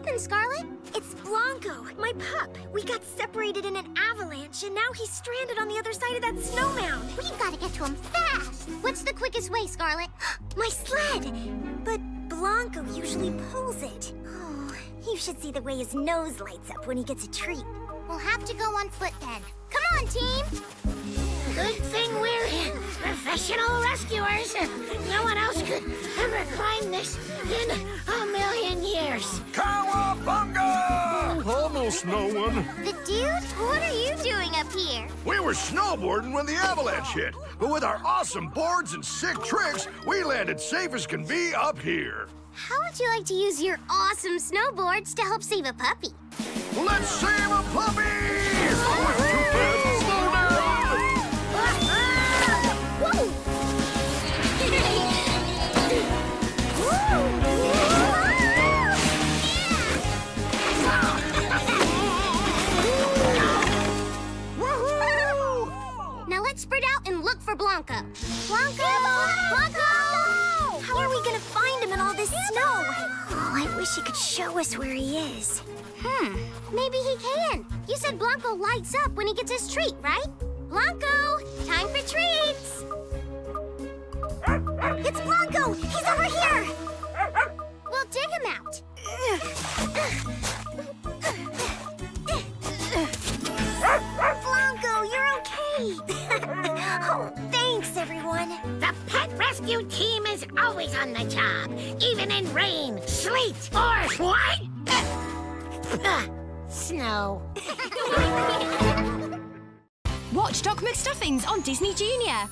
What happened, Scarlet? It's Blanco, my pup. We got separated in an avalanche, and now he's stranded on the other side of that snow mound. We've got to get to him fast. What's the quickest way, Scarlet? my sled! But Blanco usually pulls it. Oh, you should see the way his nose lights up when he gets a treat. We'll have to go on foot then. Come on, team! Good thing we're professional rescuers. No one else could ever climb this in a million years. Cowabunga! No one. The dude? What are you doing up here? We were snowboarding when the avalanche hit, but with our awesome boards and sick tricks, we landed safe as can be up here. How would you like to use your awesome snowboards to help save a puppy? Let's save a puppy! Oh, spread out and look for Blanco. Blanco! Blanco! How are we gonna find him in all this snow? Oh, I wish he could show us where he is. Hmm, maybe he can. You said Blanco lights up when he gets his treat, right? Blanco, time for treats. It's Blanco! He's over rescue team is always on the job, even in rain, sleet, or what? Snow. Watch Doc McStuffins on Disney Junior.